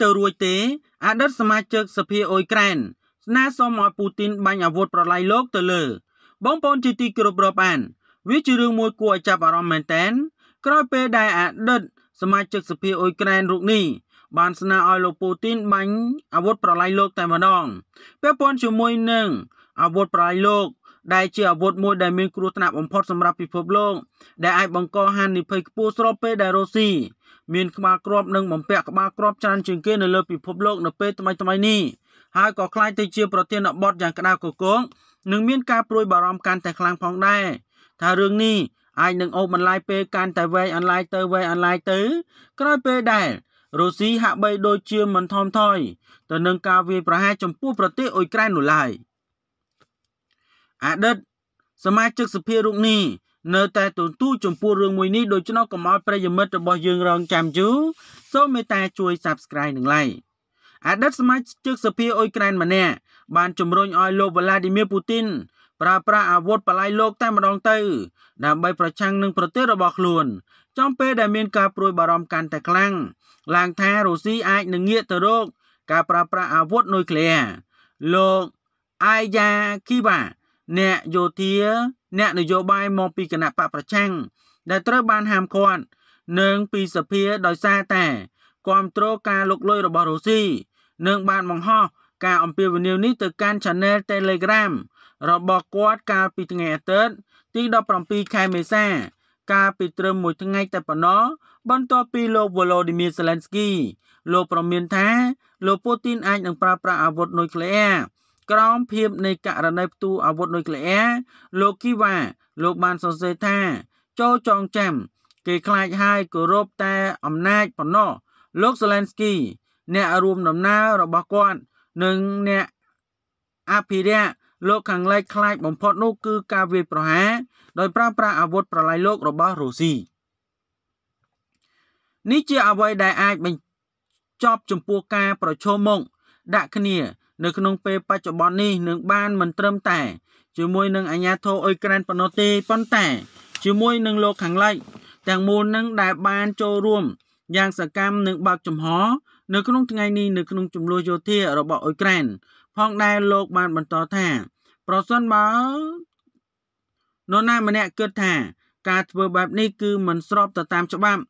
ទៅរួចទេអតីតសមាជិកសភាអ៊ុយក្រែនស្នើសុំឲ្យពូទីនបាញ់អាវុធប្រឡាយលោកទៅលើ បងប្អូនជាទីគោរពរាប់អាន វាជារឿងមួយគួរឲ្យចាប់អារម្មណ៍មែនទែនក្រោយពេលដែលអតីតសមាជិកសភាអ៊ុយក្រែនរូបនេះបានស្នើឲ្យលោកពូទីនបាញ់អាវុធប្រឡាយលោកតែម្ដងពាក់ព័ន្ធជាមួយនឹងអាវុធប្រឡាយលោកដែលជាអាវុធមួយដែលមានគ្រោះថ្នាក់បំផុតសម្រាប់ពិភពលោកដែលអាចបង្កហានិភ័យខ្ពស់ស្របពេលដែលរុស្ស៊ី មានក្បាលក្របនិងបំពាក់ក្បាលក្របច្រើនជាងគេនៅលើពិភពលោកនៅពេលថ្មីថ្មីនេះហើយក៏ខ្លាចទៅជាប្រធានបទយ៉ាងក្តៅគគងនិងមានការព្រួយបារម្ភកាន់តែខ្លាំងផងដែរថារឿងនេះអាចនឹងអូសបន្លាយពេលកាន់តែវែងអន្លាយទៅវែងអន្លាយទៅក្រោយពេលដែលរុស្ស៊ីហាក់បីដូចជាមិនថមថយទៅនឹងការវាយប្រហារចំពោះប្រទេសអ៊ុយក្រែននោះឡើយអតីតសមាជិកសភារូបនេះ នៅតែទន្ទូចំពោះរឿងមួយនេះដូច្នោះកុំឲ្យប្រិយមិត្តរបស់យើងរងចាំយូរសូមមេត្តាជួយ Subscribe និង Like អតីតសមាជិកសភាអ៊ុយក្រែនម្នាក់បានជំរុញឲ្យលោកវ្លាឌីមៀពូទីនប្រើប្រាស់អាវុធបលាយលោកតែម្ដងទៅ ដើម្បីប្រឆាំងនឹងប្រទេសរបស់ខ្លួនចំពេលដែលមានការព្រួយបារម្ភកាន់តែខ្លាំងឡើងថារុស្ស៊ីអាចនឹងងាកទៅរកការប្រើប្រាស់អាវុធនុយក្លេអ៊ែរលោកអាយ៉ាគីវ៉ាអ្នកយោធា អ្នកនយោបាយមកពីគណៈបកប្រឆាំងដែលត្រូវបានហាមឃាត់និងពីសភាដោយសារតែគ្រប់គ្រងការលុកលុយរបស់រុស្ស៊ីនិងបានបង្ហោះការអំពាវនាវនេះទៅកាន់ Channel Telegram របស់គាត់កាលពីថ្ងៃអាទិត្យទី17ខែមេសា កាលពីត្រឹមមួយថ្ងៃតែប៉ុណ្ណោះបន្ទាប់ពីលោក Volodymyr Zelensky លោកប្រមានថាលោកពូទីនអាចនឹងប្រើប្រាស់អាវុធនុយក្លេអ៊ែរ ក្រោមភាពនៃករណីផ្ទុះអាវុធនុយក្លេអ៊ែរលោកគីវ៉ាលោកបានសរសេរថាចូលចងចាំ គេខ្លាចហើយគោរពតែអំណាចប៉ុណ្ណោះលោក Zelensky អ្នករួមដំណើររបស់គាត់និងអ្នកអភិរក្សលោកខាងលិចខ្លាចបំផុតនោះគឺការវាយប្រហារដោយប្រើប្រាស់អាវុធប្រឡាយលោករបស់រុស្ស៊ីនេះជាអ្វីដែលអាចបញ្ចប់ចំពោះការប្រឈមមុខដាក់គ្នា នៅក្នុងពេលបច្ចុប្បន្ននេះនឹងបានមិនត្រឹមតែជាមួយនឹងអាញាធរអ៊ុយក្រែនប៉ុណ្ណោះទេប៉ុន្តែជាមួយនឹងលោកខាងលិចទាំងមូលនឹងដែលបានចូលរួមយ៉ាងសកម្មនឹងបើកចំហនៅក្នុងថ្ងៃនេះនៅក្នុងចំនួនយោធារបស់អ៊ុយក្រែនផងដែរលោកបានបន្តថា ប្រសិនបើនរណាម្នាក់គិតថា ការធ្វើបែបនេះគឺមិនស្របទៅតាមច្បាប់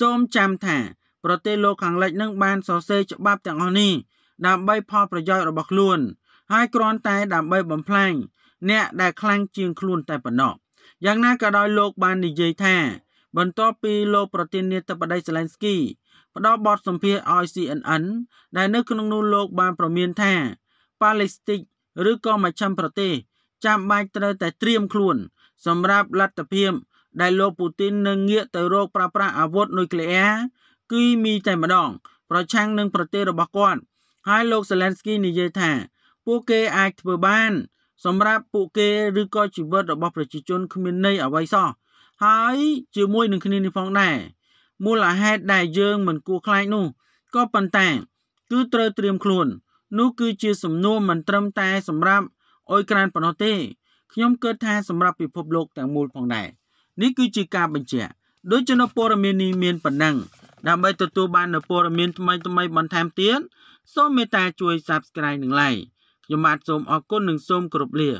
សូមចាំថា ប្រទេសលោកខាងលិចនឹងបានសរសេរច្បាប់ទាំងអស់នេះ ដើម្បីផលប្រយោជន៍របស់ខ្លួន ហើយគ្រាន់តែដើម្បីបំផ្លាញអ្នកដែលខ្លាំងជាងខ្លួនតែប៉ុណ្ណោះយ៉ាងណាក៏ដោយលោកបាននិយាយថា បន្ទាប់ពីលោកប្រធានាធិបតី Zelensky ផ្ដល់បទសម្ភាសន៍ឲ្យ CNN ដែលនៅក្នុងនោះលោកបានប្រមានថាប៉ាឡេស្ទីកឬក៏មជ្ឈិមប្រទេសចាំបាច់ត្រូវតែត្រៀមខ្លួន សម្រាប់លទ្ធភាពដែលលោកពូទីននឹងងាកទៅរកប្រើប្រាស់អាវុធនុយក្លេអ៊ែរគឺมีតែម្ដង ប្រឆាំងនឹងប្រទេសរបស់គាត់ ហើយលោក Zelensky និយាយថា ពួកគេអាចធ្វើបាន សម្រាប់ពួកគេឬក៏ជីវិតរបស់ប្រជាជនគ្មានន័យអ្វីសោះហើយជាមួយនឹងគ្នានេះផងដែរមូលហេតុដែលយើងមិនគួរខ្លាចនោះក៏ប៉ុន្តែ គឺត្រូវត្រៀមខ្លួន នោះគឺជាសំណួរមិនត្រឹមតែសម្រាប់អ៊ុយក្រែនប៉ុណ្ណោះទេខ្ញុំគិតថាសម្រាប់ពិភពលោកទាំងមូលផងដែរនេះគឺជាការបញ្ជាក់ដូចជានៅព័ត៌មាននេះមានប៉ុណ្ណឹងដើម្បីទទួលបាននូវព័ត៌មានថ្មីថ្មីបន្ថែមទៀត សូមមេត្តាជួយ Subscribe និង Like ខ្ញុំបាទសូមអរគុណនិងសូមគោរពលា